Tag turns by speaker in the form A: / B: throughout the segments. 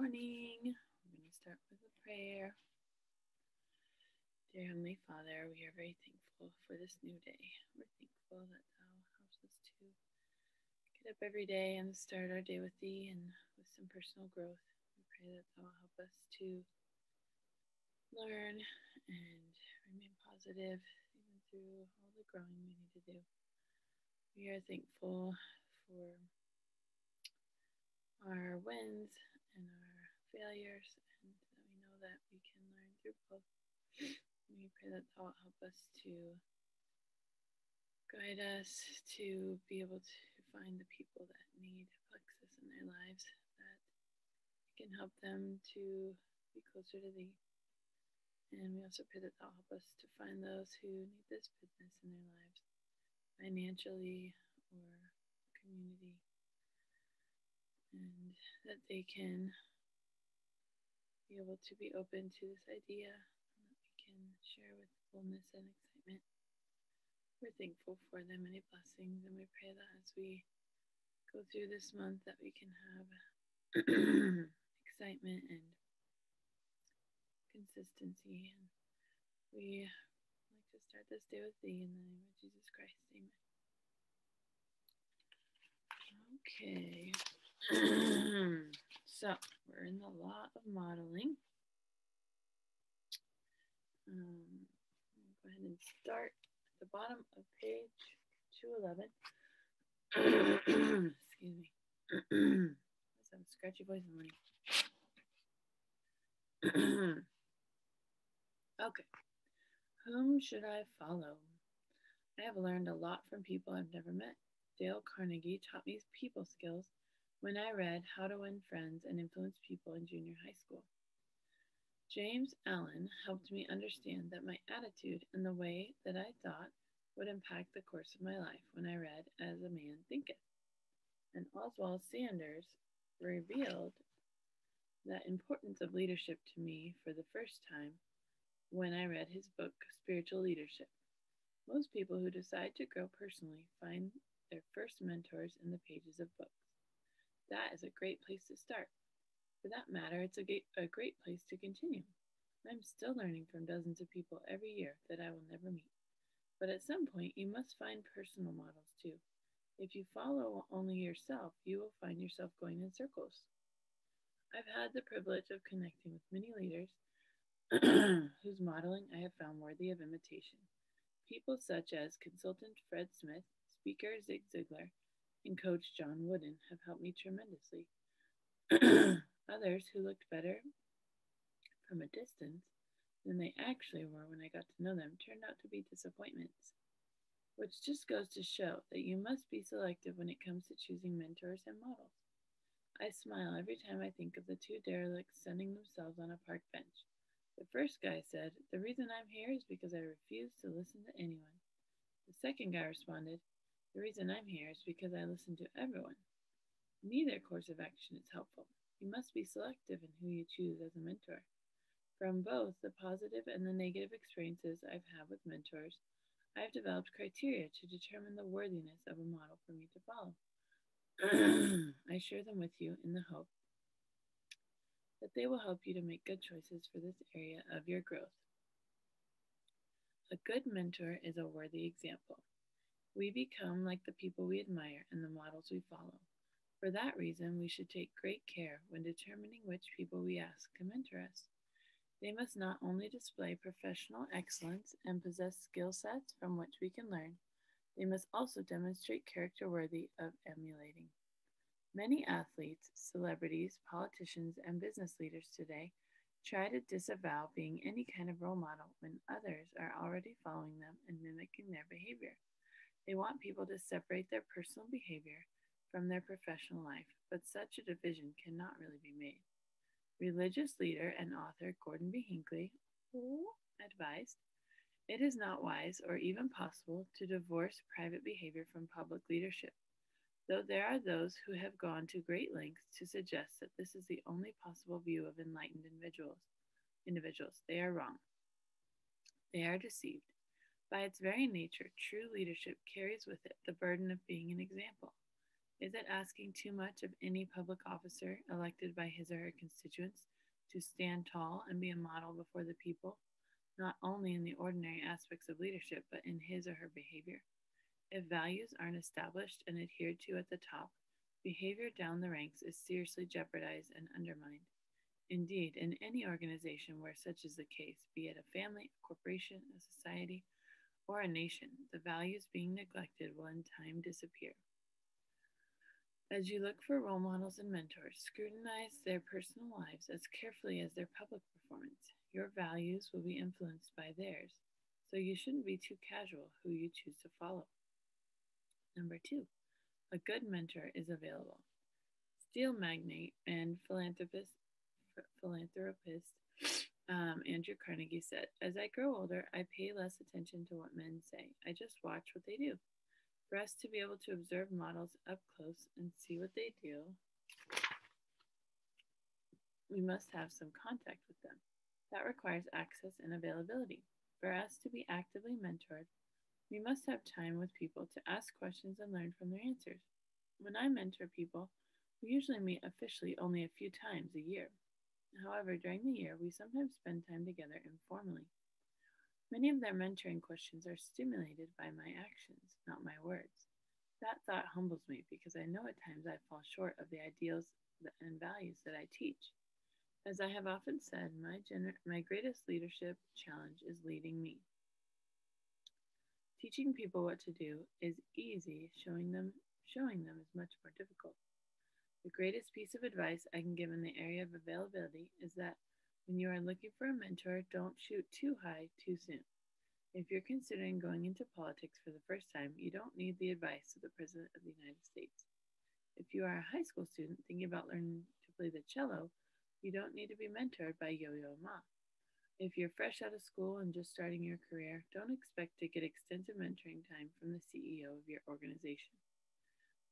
A: morning. We're going to start with a prayer. Dear Heavenly Father, we are very thankful for this new day. We're thankful that Thou helps us to get up every day and start our day with Thee and with some personal growth. We pray that Thou will help us to learn and remain positive even through all the growing we need to do. We are thankful for our wins and our failures, and that we know that we can learn through both. We pray that that will help us to guide us to be able to find the people that need plexus in their lives, that can help them to be closer to Thee. And we also pray that that will help us to find those who need this business in their lives, financially or community and that they can be able to be open to this idea and that we can share with fullness and excitement. We're thankful for the many blessings, and we pray that as we go through this month, that we can have excitement and consistency. And we like to start this day with Thee in the name of Jesus Christ. Amen. Okay. so we're in the law of modeling. Um, go ahead and start at the bottom of page 211. Excuse me. I have a scratchy voice in the okay. Whom should I follow? I have learned a lot from people I've never met. Dale Carnegie taught me people skills when I read How to Win Friends and Influence People in Junior High School. James Allen helped me understand that my attitude and the way that I thought would impact the course of my life when I read As a Man Thinketh. And Oswald Sanders revealed the importance of leadership to me for the first time when I read his book, Spiritual Leadership. Most people who decide to grow personally find their first mentors in the pages of books that is a great place to start. For that matter, it's a, a great place to continue. I'm still learning from dozens of people every year that I will never meet. But at some point, you must find personal models too. If you follow only yourself, you will find yourself going in circles. I've had the privilege of connecting with many leaders whose modeling I have found worthy of imitation. People such as consultant Fred Smith, speaker Zig Ziglar, and Coach John Wooden have helped me tremendously. Others who looked better from a distance than they actually were when I got to know them turned out to be disappointments, which just goes to show that you must be selective when it comes to choosing mentors and models. I smile every time I think of the two derelicts sunning themselves on a park bench. The first guy said, The reason I'm here is because I refuse to listen to anyone. The second guy responded, the reason I'm here is because I listen to everyone. Neither course of action is helpful. You must be selective in who you choose as a mentor. From both the positive and the negative experiences I've had with mentors, I've developed criteria to determine the worthiness of a model for me to follow. I share them with you in the hope that they will help you to make good choices for this area of your growth. A good mentor is a worthy example. We become like the people we admire and the models we follow. For that reason, we should take great care when determining which people we ask to mentor us. They must not only display professional excellence and possess skill sets from which we can learn, they must also demonstrate character worthy of emulating. Many athletes, celebrities, politicians, and business leaders today try to disavow being any kind of role model when others are already following them and mimicking their behavior. They want people to separate their personal behavior from their professional life, but such a division cannot really be made. Religious leader and author Gordon B. Hinckley advised it is not wise or even possible to divorce private behavior from public leadership, though there are those who have gone to great lengths to suggest that this is the only possible view of enlightened individuals. Individuals, they are wrong. They are deceived. By its very nature, true leadership carries with it the burden of being an example. Is it asking too much of any public officer elected by his or her constituents to stand tall and be a model before the people, not only in the ordinary aspects of leadership, but in his or her behavior? If values aren't established and adhered to at the top, behavior down the ranks is seriously jeopardized and undermined. Indeed, in any organization where such is the case, be it a family, a corporation, a society, or a nation, the values being neglected will in time disappear. As you look for role models and mentors, scrutinize their personal lives as carefully as their public performance. Your values will be influenced by theirs, so you shouldn't be too casual who you choose to follow. Number two, a good mentor is available. Steel magnate and philanthropist, philanthropist um, Andrew Carnegie said, As I grow older, I pay less attention to what men say. I just watch what they do. For us to be able to observe models up close and see what they do, we must have some contact with them. That requires access and availability. For us to be actively mentored, we must have time with people to ask questions and learn from their answers. When I mentor people, we usually meet officially only a few times a year. However, during the year, we sometimes spend time together informally. Many of their mentoring questions are stimulated by my actions, not my words. That thought humbles me because I know at times I fall short of the ideals and values that I teach. As I have often said, my, gener- my greatest leadership challenge is leading me. Teaching people what to do is easy, showing them showing them is much more difficult. The greatest piece of advice I can give in the area of availability is that when you are looking for a mentor, don't shoot too high too soon. If you're considering going into politics for the first time, you don't need the advice of the President of the United States. If you are a high school student thinking about learning to play the cello, you don't need to be mentored by Yo Yo Ma. If you're fresh out of school and just starting your career, don't expect to get extensive mentoring time from the CEO of your organization.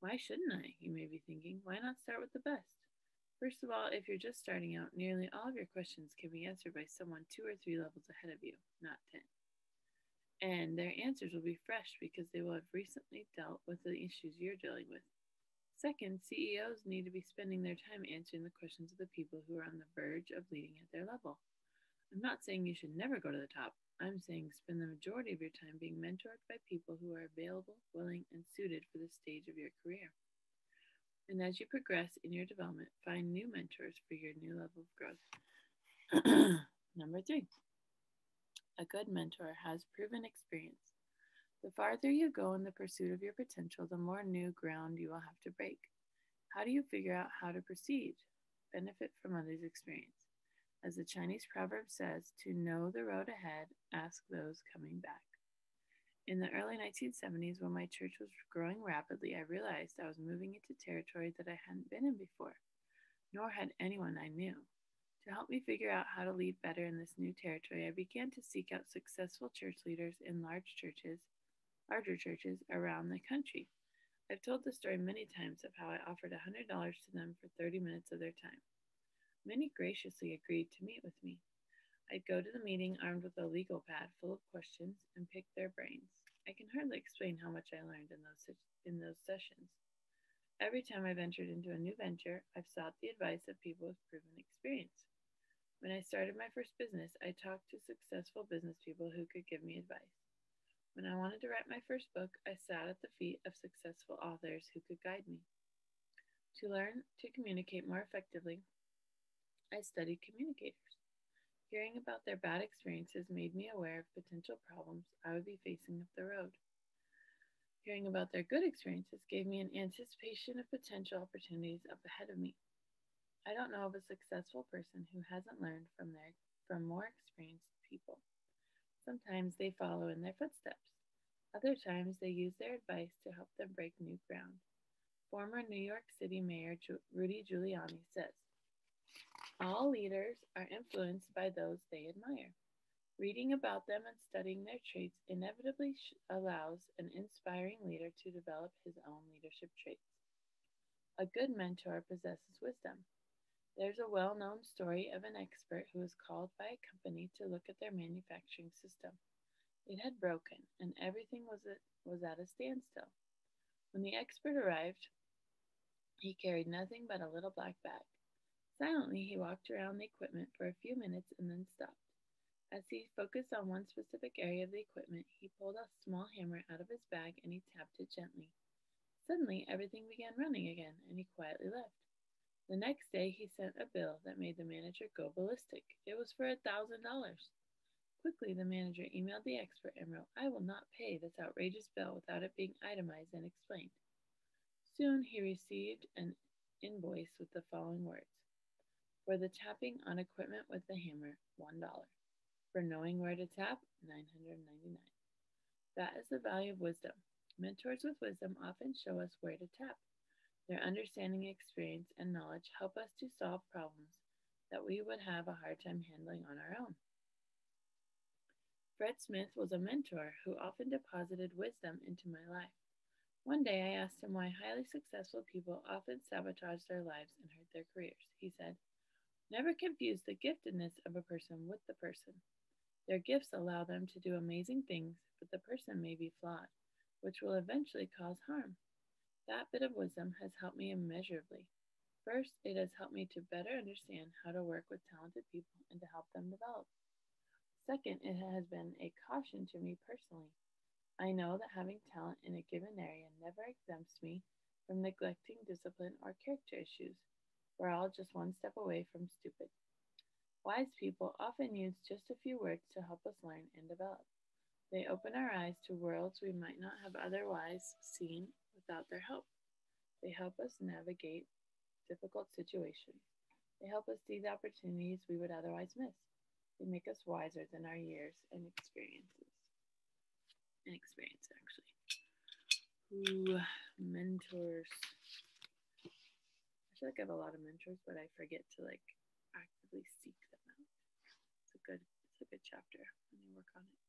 A: Why shouldn't I? You may be thinking. Why not start with the best? First of all, if you're just starting out, nearly all of your questions can be answered by someone two or three levels ahead of you, not 10. And their answers will be fresh because they will have recently dealt with the issues you're dealing with. Second, CEOs need to be spending their time answering the questions of the people who are on the verge of leading at their level. I'm not saying you should never go to the top. I'm saying spend the majority of your time being mentored by people who are available, willing, and suited for the stage of your career. And as you progress in your development, find new mentors for your new level of growth. Number three, a good mentor has proven experience. The farther you go in the pursuit of your potential, the more new ground you will have to break. How do you figure out how to proceed? Benefit from others' experience. As the Chinese proverb says, to know the road ahead, ask those coming back. In the early 1970s, when my church was growing rapidly, I realized I was moving into territory that I hadn't been in before, nor had anyone I knew. To help me figure out how to lead better in this new territory, I began to seek out successful church leaders in large churches, larger churches around the country. I've told the story many times of how I offered $100 to them for 30 minutes of their time. Many graciously agreed to meet with me. I'd go to the meeting armed with a legal pad full of questions and pick their brains. I can hardly explain how much I learned in those in those sessions. Every time I've into a new venture, I've sought the advice of people with proven experience. When I started my first business, I talked to successful business people who could give me advice. When I wanted to write my first book, I sat at the feet of successful authors who could guide me. To learn to communicate more effectively, I studied communicators. Hearing about their bad experiences made me aware of potential problems I would be facing up the road. Hearing about their good experiences gave me an anticipation of potential opportunities up ahead of me. I don't know of a successful person who hasn't learned from their from more experienced people. Sometimes they follow in their footsteps. Other times they use their advice to help them break new ground. Former New York City Mayor Rudy Giuliani says, all leaders are influenced by those they admire. Reading about them and studying their traits inevitably allows an inspiring leader to develop his own leadership traits. A good mentor possesses wisdom. There's a well known story of an expert who was called by a company to look at their manufacturing system. It had broken, and everything was at, was at a standstill. When the expert arrived, He carried nothing but a little black bag. Silently, he walked around the equipment for a few minutes and then stopped. As he focused on one specific area of the equipment, he pulled a small hammer out of his bag and he tapped it gently. Suddenly, everything began running again, and he quietly left. The next day, he sent a bill that made the manager go ballistic. It was for a thousand dollars. Quickly, the manager emailed the expert and wrote, I will not pay this outrageous bill without it being itemized and explained. Soon he received an invoice with the following words For the tapping on equipment with the hammer, $1. For knowing where to tap, 999. That is the value of wisdom. Mentors with wisdom often show us where to tap. Their understanding, experience, and knowledge help us to solve problems that we would have a hard time handling on our own. Fred Smith was a mentor who often deposited wisdom into my life. One day I asked him why highly successful people often sabotage their lives and hurt their careers. He said, Never confuse the giftedness of a person with the person. Their gifts allow them to do amazing things, but the person may be flawed which will eventually cause harm. That bit of wisdom has helped me immeasurably. First, it has helped me to better understand how to work with talented people and to help them develop. Second, it has been a caution to me personally. I know that having talent in a given area never exempts me from neglecting discipline or character issues. We're all just one step away from stupid. Wise people often use just a few words to help us learn and develop. They open our eyes to worlds we might not have otherwise seen without their help. They help us navigate difficult situations. They help us see the opportunities we would otherwise miss. They make us wiser than our years and experiences. And experience, actually. Ooh, mentors. Feel like I have a lot of mentors, but I forget to like actively seek them out. It's a good, it's a good chapter. Anyway.